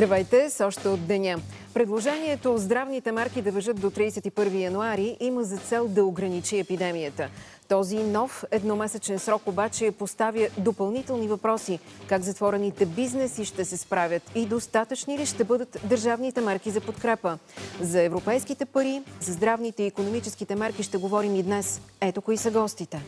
Здравейте с още от деня. Предложението здравните марки да въжат до 31 януари има за цел да ограничи епидемията. Този нов едномесечен срок обаче поставя допълнителни въпроси. Как затворените бизнеси ще се справят и достатъчни ли ще бъдат държавните марки за подкрепа? За европейските пари, за здравните и економическите мерки ще говорим и днес. Ето кои са гостите.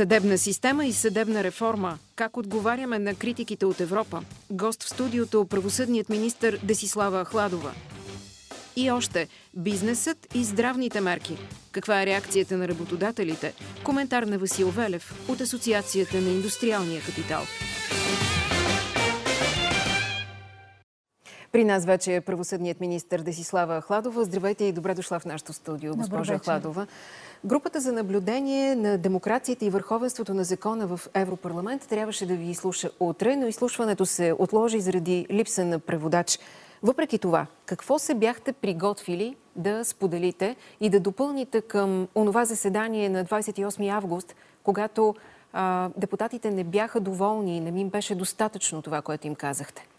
Съдебна система и съдебна реформа. Как отговаряме на критиките от Европа? Гост в студиото правосъдният министр Десислава Ахладова. И още бизнесът и здравните мерки. Каква е реакцията на работодателите? Коментар на Васил Велев от Асоциацията на индустриалния капитал. При нас вече е правосъдният министр Десислава Хладова. Здравейте и добре дошла в нашото студио, госпожа Хладова. Групата за наблюдение на демокрацията и върховенството на закона в Европарламент трябваше да ви изслуша утре, но изслушването се отложи заради липса на преводач. Въпреки това, какво се бяхте приготвили да споделите и да допълните към онова заседание на 28 август, когато а, депутатите не бяха доволни и не им беше достатъчно това, което им казахте?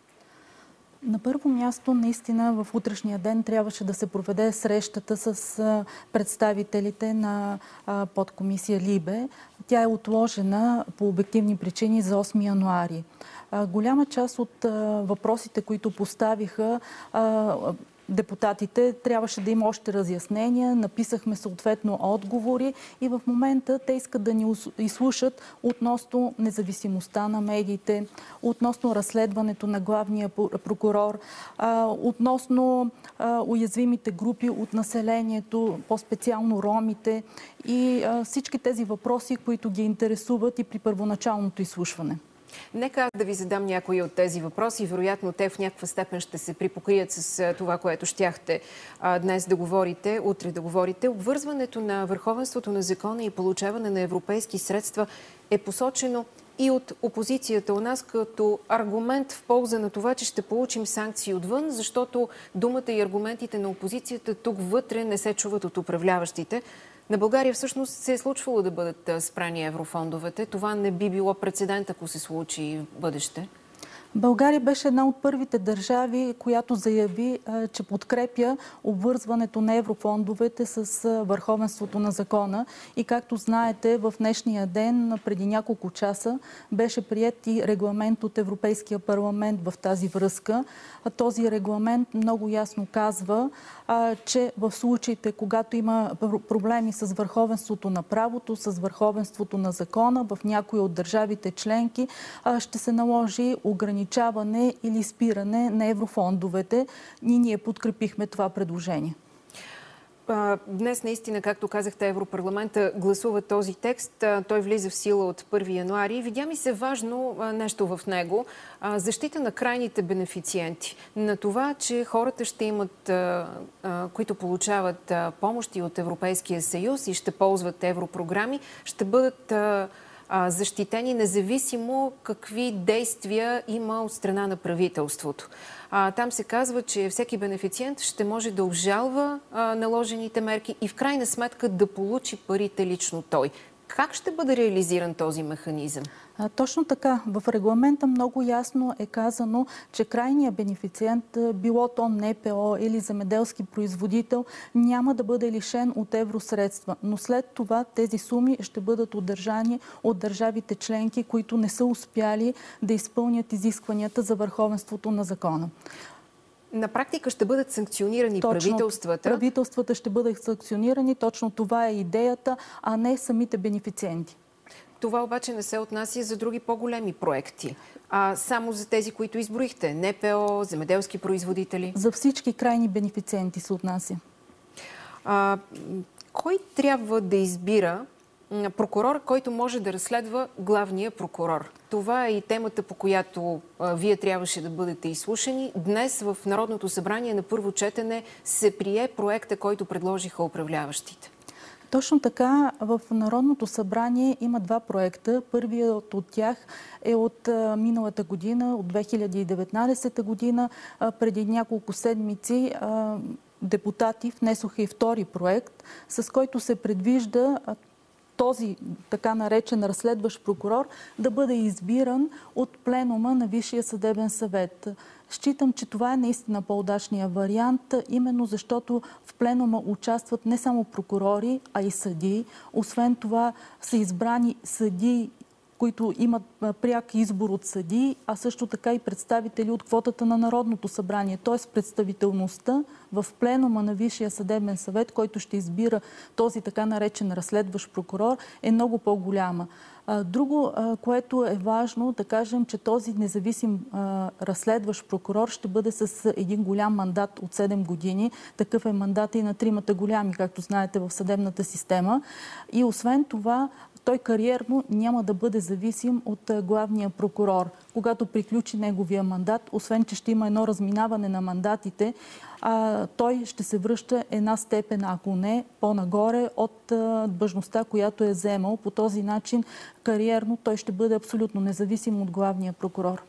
На първо място, наистина, в утрешния ден трябваше да се проведе срещата с представителите на подкомисия Либе. Тя е отложена по обективни причини за 8 януари. Голяма част от въпросите, които поставиха, депутатите трябваше да има още разяснения, написахме съответно отговори и в момента те искат да ни изслушат относно независимостта на медиите, относно разследването на главния прокурор, относно уязвимите групи от населението, по-специално ромите и всички тези въпроси, които ги интересуват и при първоначалното изслушване. Нека да ви задам някои от тези въпроси. Вероятно те в някаква степен ще се припокрият с това, което щяхте днес да говорите, утре да говорите. Обвързването на върховенството на закона и получаване на европейски средства е посочено и от опозицията у нас като аргумент в полза на това, че ще получим санкции отвън, защото думата и аргументите на опозицията тук вътре не се чуват от управляващите. На България всъщност се е случвало да бъдат спрани еврофондовете. Това не би било прецедент, ако се случи в бъдеще. България беше една от първите държави, която заяви, че подкрепя обвързването на еврофондовете с върховенството на закона. И както знаете, в днешния ден, преди няколко часа, беше прият и регламент от Европейския парламент в тази връзка. Този регламент много ясно казва, че в случаите, когато има проблеми с върховенството на правото, с върховенството на закона в някои от държавите членки, ще се наложи ограничение ограничаване или спиране на еврофондовете. И ние подкрепихме това предложение. Днес наистина, както казахте, Европарламента гласува този текст. Той влиза в сила от 1 януари. Видя ми се важно нещо в него. Защита на крайните бенефициенти. На това, че хората ще имат, които получават помощи от Европейския съюз и ще ползват европрограми, ще бъдат защитени, независимо какви действия има от страна на правителството. Там се казва, че всеки бенефициент ще може да обжалва наложените мерки и в крайна сметка да получи парите лично той. Как ще бъде реализиран този механизъм? Точно така. В регламента много ясно е казано, че крайният бенефициент, било то НПО или земеделски производител, няма да бъде лишен от евросредства. Но след това тези суми ще бъдат удържани от държавите членки, които не са успяли да изпълнят изискванията за върховенството на закона. На практика ще бъдат санкционирани точно, правителствата. Правителствата ще бъдат санкционирани. Точно това е идеята, а не самите бенефициенти. Това обаче не се отнася за други по-големи проекти, а само за тези, които изброихте. НПО, земеделски производители. За всички крайни бенефициенти се отнася. А, кой трябва да избира прокурор, който може да разследва главния прокурор. Това е и темата, по която вие трябваше да бъдете изслушани. Днес в Народното събрание на първо четене се прие проекта, който предложиха управляващите. Точно така в Народното събрание има два проекта. Първият от тях е от миналата година, от 2019 година. Преди няколко седмици депутати внесоха и втори проект, с който се предвижда този така наречен разследващ прокурор да бъде избиран от пленума на Висшия съдебен съвет. Считам, че това е наистина по-удачният вариант, именно защото в пленума участват не само прокурори, а и съдии. Освен това са избрани съдии които имат пряк избор от съди, а също така и представители от квотата на Народното събрание. Т.е. представителността в пленума на Висшия съдебен съвет, който ще избира този така наречен разследващ прокурор, е много по-голяма. Друго, което е важно да кажем, че този независим разследващ прокурор ще бъде с един голям мандат от 7 години. Такъв е мандат и на тримата голями, както знаете, в съдебната система. И освен това, той кариерно няма да бъде зависим от главния прокурор. Когато приключи неговия мандат, освен че ще има едно разминаване на мандатите, той ще се връща една степен, ако не по-нагоре от длъжността, която е вземал. По този начин кариерно той ще бъде абсолютно независим от главния прокурор.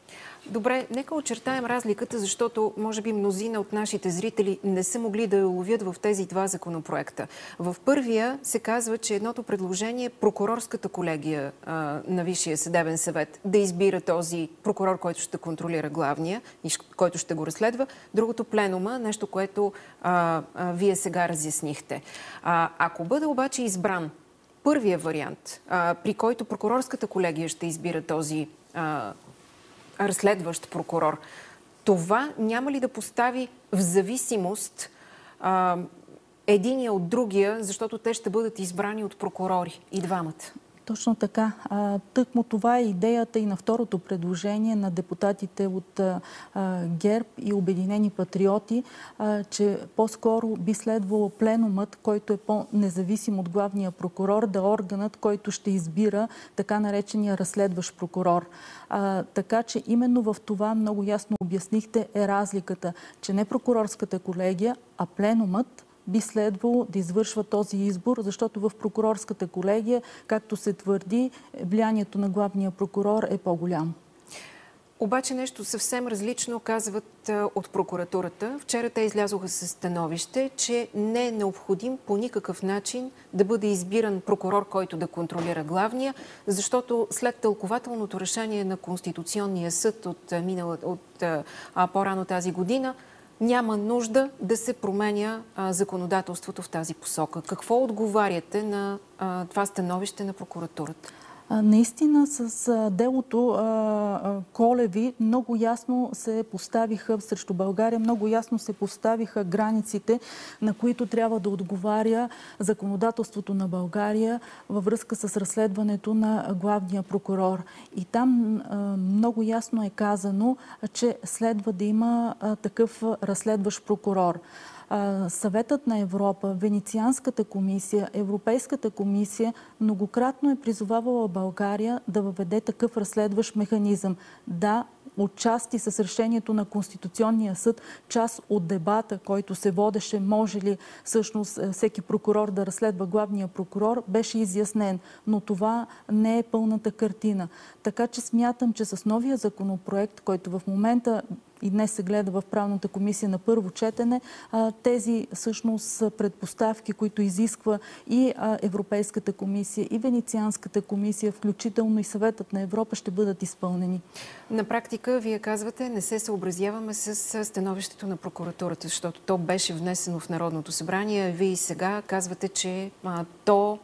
Добре, нека очертаем разликата, защото може би мнозина от нашите зрители не са могли да я ловят в тези два законопроекта. В първия се казва, че едното предложение е прокурорската колегия а, на Висшия съдебен съвет да избира този прокурор, който ще контролира главния и който ще го разследва. Другото пленума, нещо, което а, а, вие сега разяснихте. А, ако бъде обаче избран първия вариант, а, при който прокурорската колегия ще избира този а, разследващ прокурор. Това няма ли да постави в зависимост а, единия от другия, защото те ще бъдат избрани от прокурори и двамата? Точно така. Тъкмо това е идеята и на второто предложение на депутатите от ГЕРБ и Обединени патриоти, че по-скоро би следвало пленумът, който е по-независим от главния прокурор, да е органът, който ще избира така наречения разследващ прокурор. така че именно в това много ясно обяснихте е разликата, че не прокурорската колегия, а пленумът би следвало да извършва този избор, защото в прокурорската колегия, както се твърди, влиянието на главния прокурор е по-голямо. Обаче нещо съвсем различно казват от прокуратурата. Вчера те излязоха с становище, че не е необходим по никакъв начин да бъде избиран прокурор, който да контролира главния, защото след тълкователното решение на Конституционния съд от, от по-рано тази година, няма нужда да се променя а, законодателството в тази посока. Какво отговаряте на а, това становище на прокуратурата? Наистина с делото Колеви много ясно се поставиха срещу България, много ясно се поставиха границите, на които трябва да отговаря законодателството на България във връзка с разследването на главния прокурор. И там много ясно е казано, че следва да има такъв разследващ прокурор. Съветът на Европа, Венецианската комисия, Европейската комисия многократно е призовавала България да въведе такъв разследващ механизъм. Да, отчасти с решението на Конституционния съд, част от дебата, който се водеше, може ли всъщност е, всеки прокурор да разследва главния прокурор, беше изяснен. Но това не е пълната картина. Така че смятам, че с новия законопроект, който в момента и днес се гледа в правната комисия на първо четене, тези всъщност предпоставки, които изисква и Европейската комисия, и Венецианската комисия, включително и съветът на Европа, ще бъдат изпълнени. На практика, вие казвате, не се съобразяваме с становището на прокуратурата, защото то беше внесено в Народното събрание. Вие и сега казвате, че то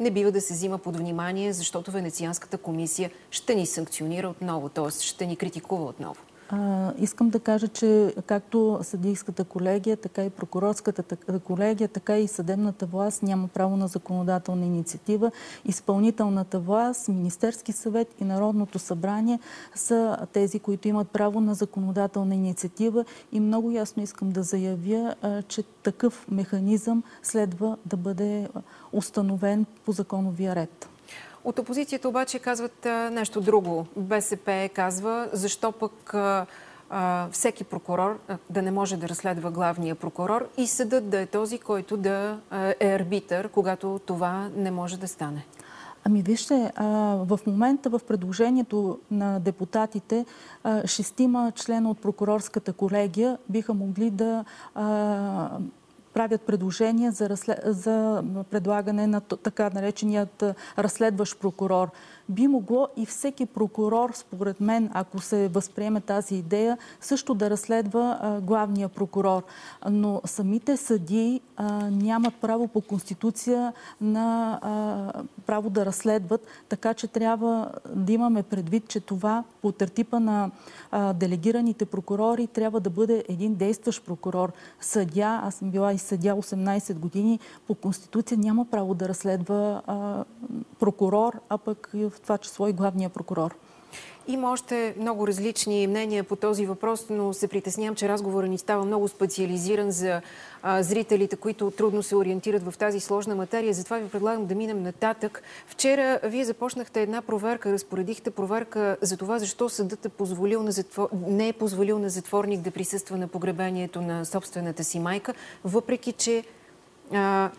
не бива да се взима под внимание, защото Венецианската комисия ще ни санкционира отново, т.е. ще ни критикува отново. А, искам да кажа, че както съдийската колегия, така и прокурорската колегия, така и съдебната власт няма право на законодателна инициатива. Изпълнителната власт, Министерски съвет и Народното събрание са тези, които имат право на законодателна инициатива и много ясно искам да заявя, че такъв механизъм следва да бъде установен по законовия ред. От опозицията обаче казват нещо друго. БСП казва, защо пък всеки прокурор да не може да разследва главния прокурор и съдът да е този, който да е арбитър, когато това не може да стане. Ами вижте, в момента в предложението на депутатите шестима члена от прокурорската колегия биха могли да правят предложения за, разслед... за предлагане на така нареченият разследващ прокурор би могло и всеки прокурор, според мен, ако се възприеме тази идея, също да разследва главния прокурор. Но самите съдии нямат право по Конституция на право да разследват, така че трябва да имаме предвид, че това по търтипа на делегираните прокурори трябва да бъде един действащ прокурор. Съдя, аз съм била и съдя 18 години, по Конституция няма право да разследва прокурор, а пък това число и главния прокурор. Има още много различни мнения по този въпрос, но се притеснявам, че разговорът ни става много специализиран за а, зрителите, които трудно се ориентират в тази сложна материя. Затова ви предлагам да минем нататък. Вчера вие започнахте една проверка, разпоредихте проверка за това, защо съдът е позволил на затвор... не е позволил на затворник да присъства на погребението на собствената си майка, въпреки че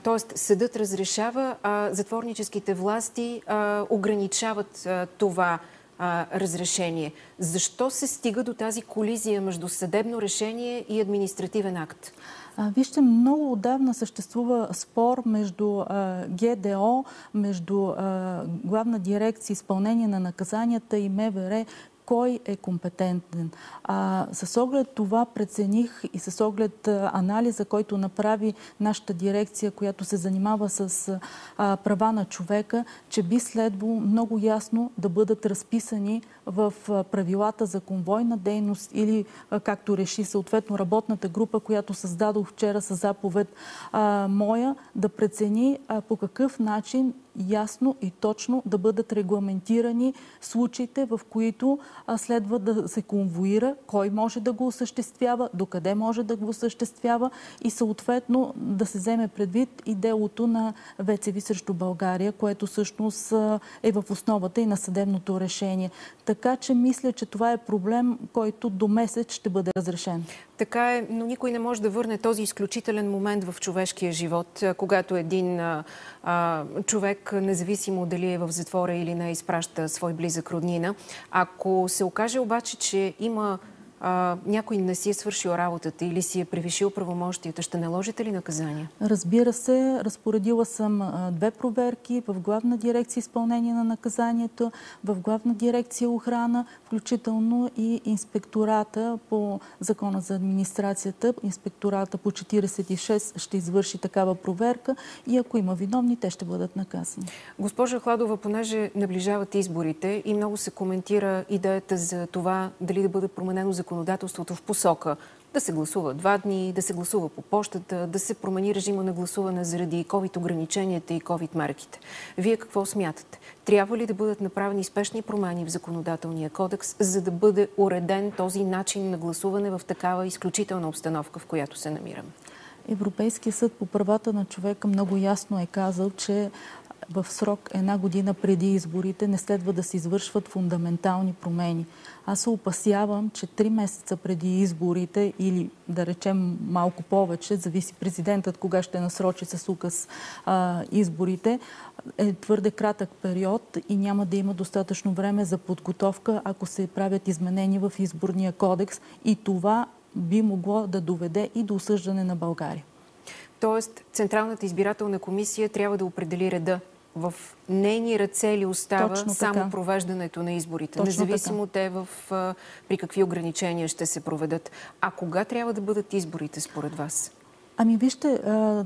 Тоест, съдът разрешава, а затворническите власти а, ограничават а, това разрешение. Защо се стига до тази колизия между съдебно решение и административен акт? Вижте, много отдавна съществува спор между ГДО, между Главна дирекция изпълнение на наказанията и МВР, кой е компетентен. А, с оглед това прецених и с оглед анализа, който направи нашата дирекция, която се занимава с а, права на човека, че би следвало много ясно да бъдат разписани в правилата за конвойна дейност или както реши съответно работната група, която създадох вчера с заповед моя, да прецени по какъв начин ясно и точно да бъдат регламентирани случаите, в които следва да се конвоира, кой може да го осъществява, докъде може да го осъществява и съответно да се вземе предвид и делото на ВЦВ срещу България, което всъщност е в основата и на съдебното решение. Така че мисля, че това е проблем, който до месец ще бъде разрешен. Така е, но никой не може да върне този изключителен момент в човешкия живот, когато един а, човек, независимо дали е в затвора или не, изпраща свой близък роднина. Ако се окаже обаче, че има а, някой не си е свършил работата или си е превишил правомощията, ще наложите ли наказания? Разбира се, разпоредила съм а, две проверки в главна дирекция изпълнение на наказанието, в главна дирекция охрана, включително и инспектората по закона за администрацията. Инспектората по 46 ще извърши такава проверка и ако има виновни, те ще бъдат наказани. Госпожа Хладова, понеже наближават изборите и много се коментира идеята за това дали да бъде променено за законодателството в посока да се гласува два дни, да се гласува по почтата, да се промени режима на гласуване заради COVID-ограниченията и COVID-мерките. Вие какво смятате? Трябва ли да бъдат направени спешни промени в законодателния кодекс, за да бъде уреден този начин на гласуване в такава изключителна обстановка, в която се намираме? Европейския съд по правата на човека много ясно е казал, че в срок една година преди изборите не следва да се извършват фундаментални промени. Аз се опасявам, че три месеца преди изборите или да речем малко повече, зависи президентът кога ще насрочи с указ а, изборите, е твърде кратък период и няма да има достатъчно време за подготовка, ако се правят изменения в изборния кодекс и това би могло да доведе и до осъждане на България. Тоест, Централната избирателна комисия трябва да определи реда в нейни ръце ли остава само провеждането на изборите, Точно независимо така. те в, при какви ограничения ще се проведат. А кога трябва да бъдат изборите според вас? Ами вижте,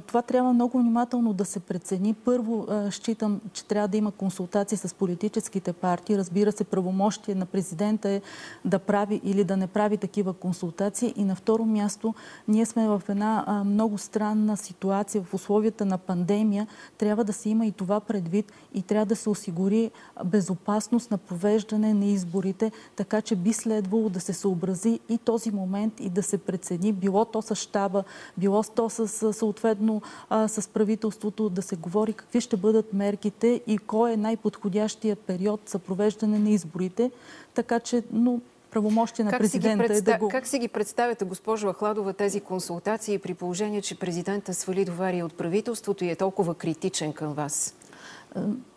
това трябва много внимателно да се прецени. Първо, считам, че трябва да има консултации с политическите партии. Разбира се, правомощие на президента е да прави или да не прави такива консултации. И на второ място, ние сме в една много странна ситуация в условията на пандемия. Трябва да се има и това предвид и трябва да се осигури безопасност на провеждане на изборите, така че би следвало да се съобрази и този момент и да се прецени, било то с щаба, било то с съответно с правителството да се говори какви ще бъдат мерките и кой е най-подходящия период за провеждане на изборите. Така че, но правомощие на как президента представ... е да го... Как си ги представяте, госпожо Ахладова, тези консултации при положение, че президента свали доверие от правителството и е толкова критичен към вас?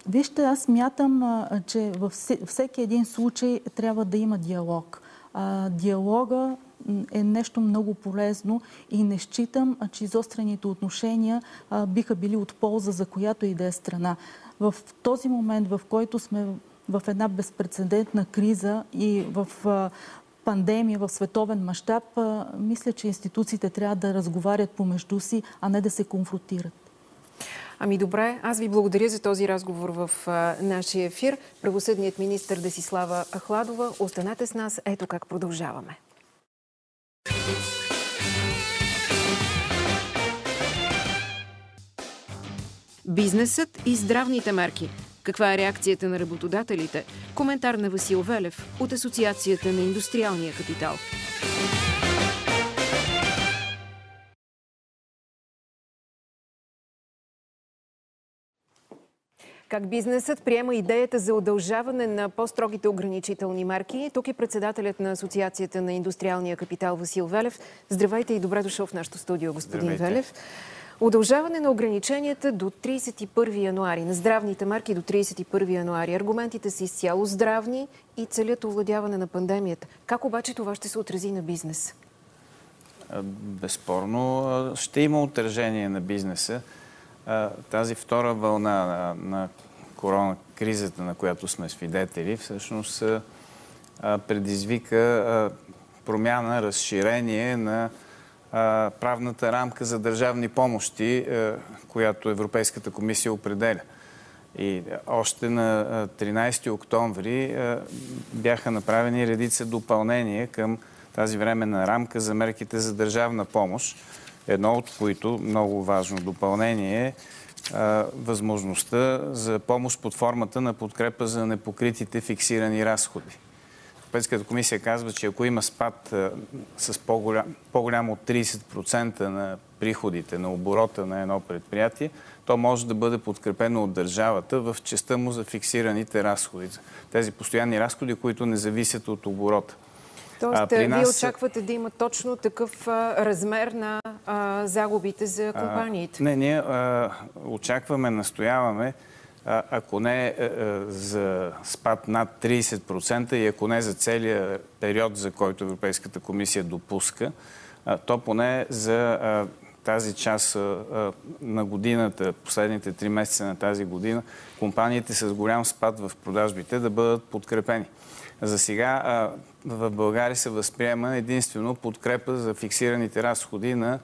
Вижте, аз мятам, че във всеки един случай трябва да има диалог. Диалога е нещо много полезно и не считам, че изострените отношения биха били от полза за която и да е страна. В този момент, в който сме в една безпредседентна криза и в пандемия в световен мащаб, мисля, че институциите трябва да разговарят помежду си, а не да се конфронтират. Ами добре, аз ви благодаря за този разговор в нашия ефир. Правосъдният министр Десислава Ахладова, останете с нас. Ето как продължаваме. Бизнесът и здравните мерки. Каква е реакцията на работодателите? Коментар на Васил Велев от Асоциацията на индустриалния капитал. Как бизнесът приема идеята за удължаване на по-строгите ограничителни марки? Тук е председателят на Асоциацията на индустриалния капитал Васил Велев. Здравейте и добре дошъл в нашото студио, господин Здравейте. Велев. Удължаване на ограниченията до 31 януари, на здравните марки до 31 януари. Аргументите са изцяло здравни и целят овладяване на пандемията. Как обаче това ще се отрази на бизнес? Безспорно ще има отражение на бизнеса. Тази втора вълна на, на корона кризата, на която сме свидетели, всъщност предизвика промяна, разширение на правната рамка за държавни помощи, която Европейската комисия определя. И още на 13 октомври бяха направени редица допълнения към тази временна рамка за мерките за държавна помощ. Едно от които, много важно допълнение, е възможността за помощ под формата на подкрепа за непокритите фиксирани разходи. Европейската комисия казва, че ако има спад с по-голям, от 30% на приходите, на оборота на едно предприятие, то може да бъде подкрепено от държавата в частта му за фиксираните разходи. Тези постоянни разходи, които не зависят от оборота. Тоест, а, вие нас... очаквате да има точно такъв а, размер на а, загубите за компаниите? А, не, ние а, очакваме, настояваме ако не е, е, за спад над 30% и ако не за целия период, за който Европейската комисия допуска, то поне за тази част на годината, последните три месеца на тази година, компаниите с голям спад в продажбите да бъдат подкрепени. За сега в България се възприема единствено подкрепа за фиксираните разходи на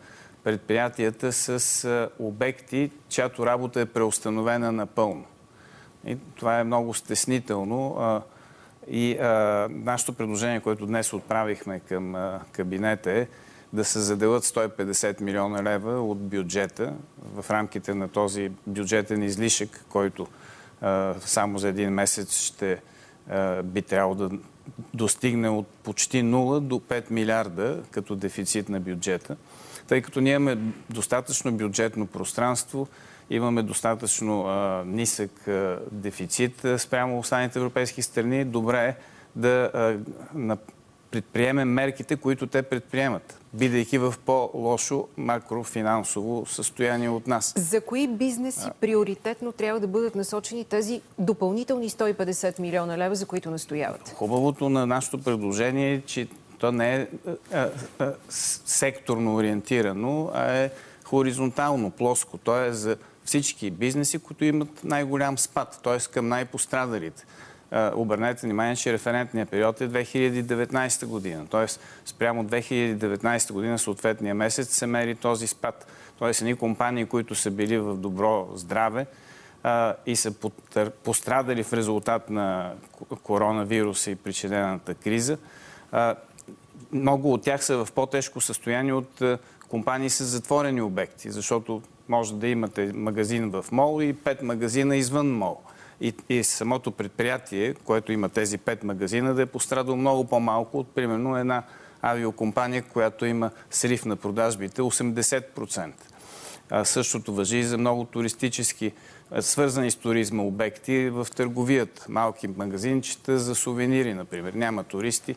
предприятията с обекти, чиято работа е преустановена напълно. И това е много стеснително. И а, нашето предложение, което днес отправихме към кабинета е да се заделят 150 милиона лева от бюджета в рамките на този бюджетен излишък, който само за един месец ще би трябвало да достигне от почти 0 до 5 милиарда като дефицит на бюджета. Тъй като ние имаме достатъчно бюджетно пространство, имаме достатъчно а, нисък а, дефицит спрямо останалите европейски страни, добре е да а, на, предприемем мерките, които те предприемат, бидейки в по-лошо макрофинансово състояние от нас. За кои бизнеси приоритетно трябва да бъдат насочени тези допълнителни 150 милиона лева, за които настояват? Хубавото на нашето предложение е, че то не е а, а, секторно ориентирано, а е хоризонтално, плоско. То е за всички бизнеси, които имат най-голям спад, т.е. към най-пострадалите. Обърнете внимание, че референтният период е 2019 година. Т.е. спрямо 2019 година, съответния месец, се мери този спад. Т.е. едни компании, които са били в добро здраве и са пострадали в резултат на коронавируса и причинената криза, много от тях са в по-тежко състояние от компании с затворени обекти, защото може да имате магазин в мол и пет магазина извън мол. И, и самото предприятие, което има тези пет магазина, да е пострадало много по-малко от, примерно, една авиокомпания, която има срив на продажбите 80%. А, същото въжи и за много туристически, свързани с туризма обекти в търговият. Малки магазинчета за сувенири, например. Няма туристи,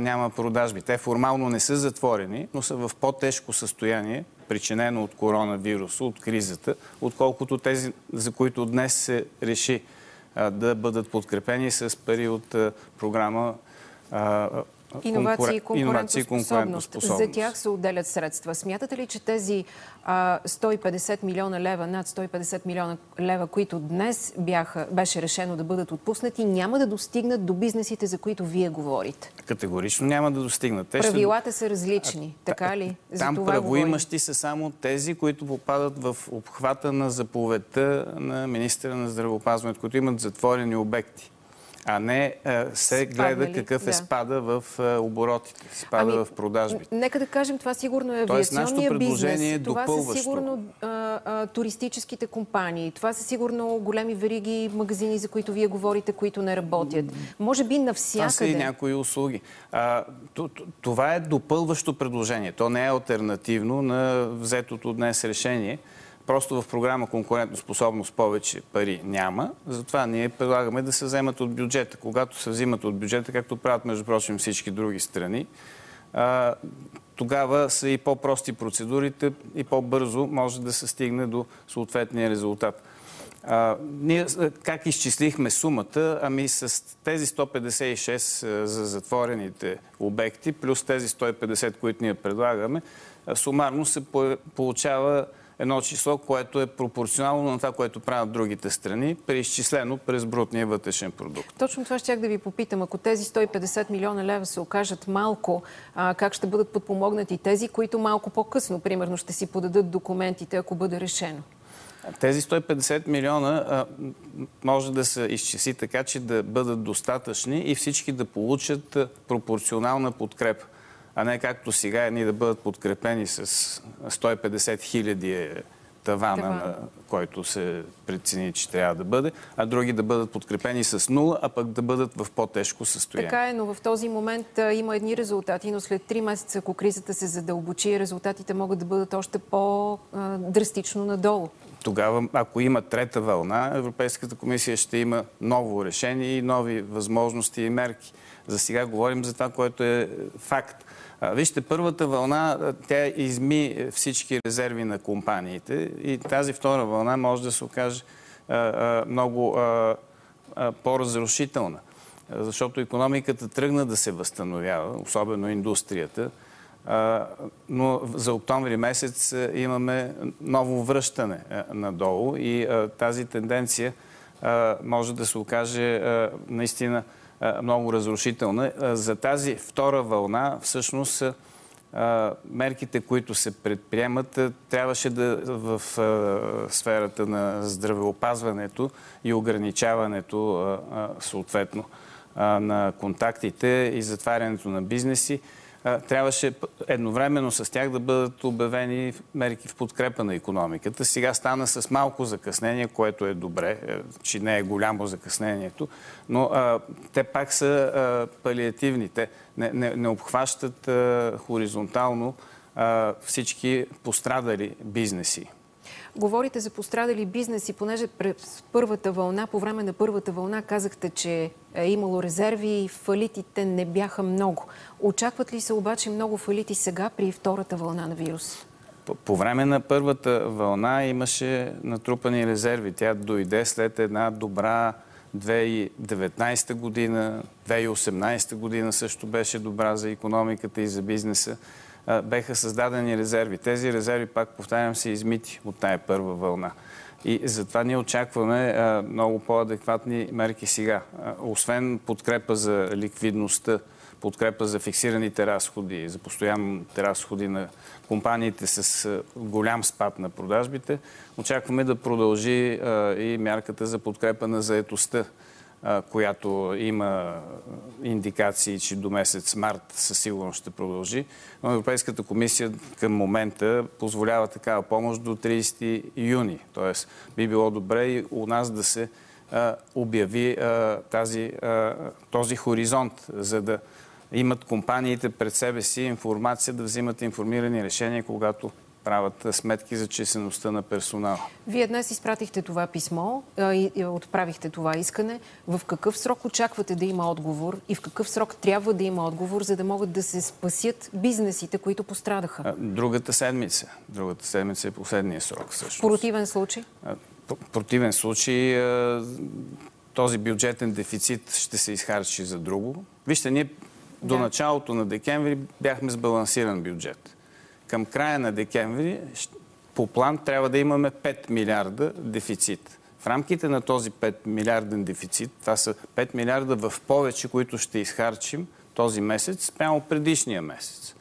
няма продажби. Те формално не са затворени, но са в по-тежко състояние причинено от коронавируса, от кризата, отколкото тези, за които днес се реши да бъдат подкрепени с пари от програма Иновации и конкурентоспособност. За тях се отделят средства. Смятате ли, че тези а, 150 милиона лева, над 150 милиона лева, които днес бяха, беше решено да бъдат отпуснати, няма да достигнат до бизнесите, за които вие говорите? Категорично няма да достигнат. Те Правилата ще... са различни, а, така ли? За там правоимащи говорим. са само тези, които попадат в обхвата на заповедта на министра на здравеопазването, които имат затворени обекти а не се гледа какъв е да. спада в оборотите, спада ами, в продажбите. Нека да кажем, това сигурно е авиационния бизнес. Е това са сигурно а, а, туристическите компании. Това са сигурно големи вериги магазини, за които вие говорите, които не работят. Може би навсякъде. Това са и някои услуги. А, това е допълващо предложение. То не е альтернативно на взетото днес решение. Просто в програма конкурентоспособност повече пари няма. Затова ние предлагаме да се вземат от бюджета. Когато се взимат от бюджета, както правят, между прочим, всички други страни, тогава са и по-прости процедурите и по-бързо може да се стигне до съответния резултат. Ние как изчислихме сумата? Ами с тези 156 за затворените обекти, плюс тези 150, които ние предлагаме, сумарно се получава едно число, което е пропорционално на това, което правят другите страни, преизчислено през брутния вътрешен продукт. Точно това ще да ви попитам. Ако тези 150 милиона лева се окажат малко, а, как ще бъдат подпомогнати тези, които малко по-късно, примерно, ще си подадат документите, ако бъде решено? Тези 150 милиона а, може да се изчисли така, че да бъдат достатъчни и всички да получат пропорционална подкрепа а не както сега едни да бъдат подкрепени с 150 хиляди е тавана, на който се прецени, че трябва да бъде, а други да бъдат подкрепени с нула, а пък да бъдат в по-тежко състояние. Така е, но в този момент а, има едни резултати, но след три месеца, ако кризата се задълбочи, резултатите могат да бъдат още по-драстично надолу. Тогава, ако има трета вълна, Европейската комисия ще има ново решение и нови възможности и мерки. За сега говорим за това, което е факт. Вижте, първата вълна, тя изми всички резерви на компаниите и тази втора вълна може да се окаже много по-разрушителна. Защото економиката тръгна да се възстановява, особено индустрията. Но за октомври месец имаме ново връщане надолу и тази тенденция може да се окаже наистина много разрушителна. За тази втора вълна, всъщност, мерките, които се предприемат, трябваше да в сферата на здравеопазването и ограничаването съответно на контактите и затварянето на бизнеси, трябваше едновременно с тях да бъдат обявени мерки в подкрепа на економиката. Сега стана с малко закъснение, което е добре, е, че не е голямо закъснението, но а, те пак са а, палиативни. Те не, не, не обхващат а, хоризонтално всички пострадали бизнеси. Говорите за пострадали бизнеси, понеже през първата вълна, по време на първата вълна казахте, че е имало резерви и фалитите не бяха много. Очакват ли се обаче много фалити сега при втората вълна на вирус? По, време на първата вълна имаше натрупани резерви. Тя дойде след една добра 2019 година, 2018 година също беше добра за економиката и за бизнеса беха създадени резерви. Тези резерви, пак повтарям, се измити от тая първа вълна. И затова ние очакваме много по-адекватни мерки сега. Освен подкрепа за ликвидността, подкрепа за фиксираните разходи, за постоянните разходи на компаниите с голям спад на продажбите, очакваме да продължи и мярката за подкрепа на заетостта която има индикации, че до месец март със сигурност ще продължи. Но Европейската комисия към момента позволява такава помощ до 30 юни. Тоест би било добре и у нас да се обяви тази, този хоризонт, за да имат компаниите пред себе си информация, да взимат информирани решения, когато правят сметки за числеността на персонала. Вие днес изпратихте това писмо и отправихте това искане. В какъв срок очаквате да има отговор и в какъв срок трябва да има отговор, за да могат да се спасят бизнесите, които пострадаха? Другата седмица. Другата седмица е последния срок. Всъщност. Противен случай? Противен случай този бюджетен дефицит ще се изхарчи за друго. Вижте, ние До Да. началото на декември бяхме с балансиран бюджет. Към края на декември по план трябва да имаме 5 милиарда дефицит. В рамките на този 5 милиарден дефицит, това са 5 милиарда в повече, които ще изхарчим този месец спрямо предишния месец.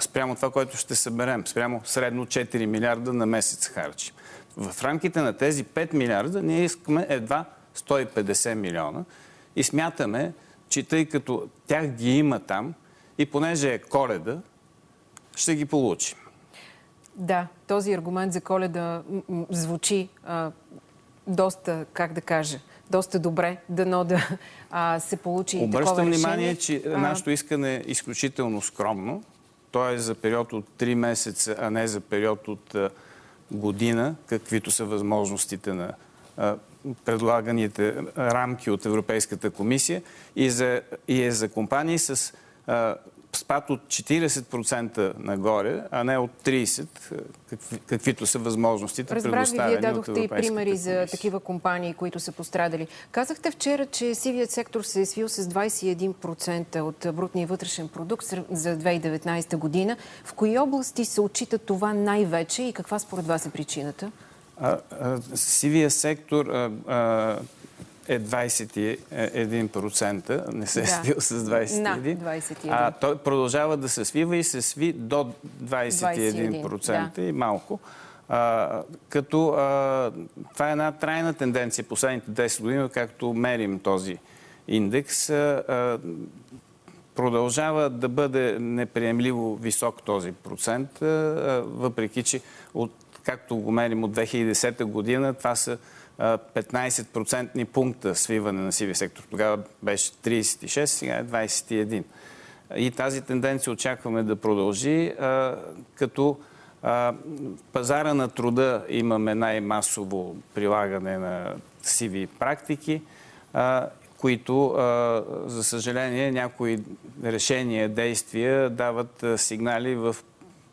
Спрямо това, което ще съберем, спрямо средно 4 милиарда на месец харчим. В рамките на тези 5 милиарда ние искаме едва 150 милиона и смятаме, че тъй като тях ги има там и понеже е коледа, ще ги получим. Да, този аргумент за коледа звучи а, доста, как да кажа, доста добре, дано да а, се получи такова Обръщам решение. внимание, че А, нашето искане е изключително скромно. То е за период от 3 месеца, а не за период от а, година, каквито са възможностите на а, предлаганите рамки от Европейската комисия и, за, и е за компании с а, спад от 40% нагоре, а не от 30%, какви, каквито са възможностите Разбрах предоставени вие дадохте и примери за такива компании, които са пострадали. Казахте вчера, че сивият сектор се е свил с 21% от брутния вътрешен продукт за 2019 година. В кои области се отчита това най-вече и каква според вас е причината? А, а, сивия сектор а, е 21%, не се е Да. свил с 21%. Над 21. А той продължава да се свива и се сви до 21%, 21%, и малко. А, като а, това е една трайна тенденция последните 10 години, както мерим този индекс. А, продължава да бъде неприемливо висок този процент, въпреки че от, както го мерим от 2010 година, това са 15% пункта свиване на сивия сектор. Тогава беше 36, сега е 21. И тази тенденция очакваме да продължи, като пазара на труда имаме най-масово прилагане на сиви практики, които, за съжаление, някои решения, действия дават сигнали в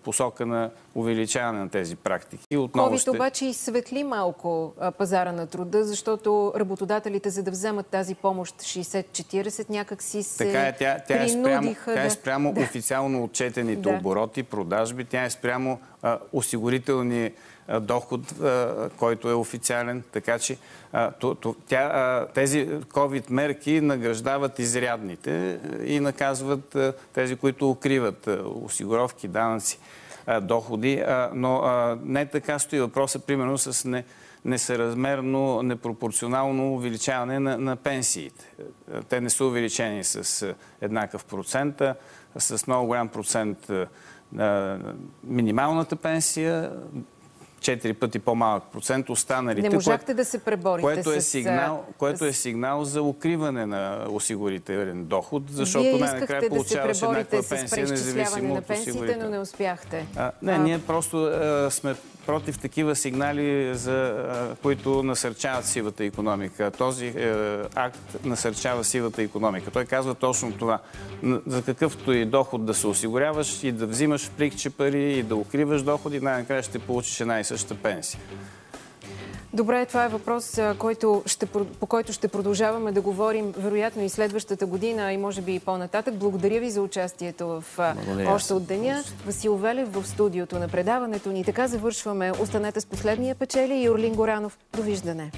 посока на увеличаване на тези практики. Отново COVID ще... обаче изсветли малко а, пазара на труда, защото работодателите, за да вземат тази помощ 60-40, някак си се Така е, тя, тя, е спрямо, тя е да- спрямо официално отчетените Да. обороти, продажби, тя е спрямо а, осигурителни а, доход, а, който е официален. Така че а, то, то, тя, а, тези COVID мерки награждават изрядните и наказват а, тези, които укриват а, осигуровки, данъци, доходи. А, но не така стои въпроса, примерно с не, несъразмерно, непропорционално увеличаване на, на пенсиите. Те не са увеличени с е, еднакъв процент, а с много голям процент е, на минималната пенсия, 4 пъти по-малък процент останалите. Не можахте да се преборите което е, с, сигнал, а, което е с- сигнал за укриване на осигурителен доход, защото най-накрая да получаваш преборите еднаква с пенсия, независимо на от пенсиите, но не успяхте. А, не, А, ние просто а, сме против такива сигнали, за, които насърчават сивата економика. Този е, акт насърчава сивата економика. Той казва точно това. За какъвто и доход да се осигуряваш и да взимаш в пликче пари и да укриваш доходи, най-накрая ще получиш една и съща пенсия. Добре, това е въпрос, който ще, по който ще продължаваме да говорим, вероятно и следващата година, и може би и по-нататък. Благодаря ви за участието в Благодаря. още от деня. Васил Велев в студиото на предаването ни. Така завършваме. Останете с последния печели и Орлин Горанов. Довиждане.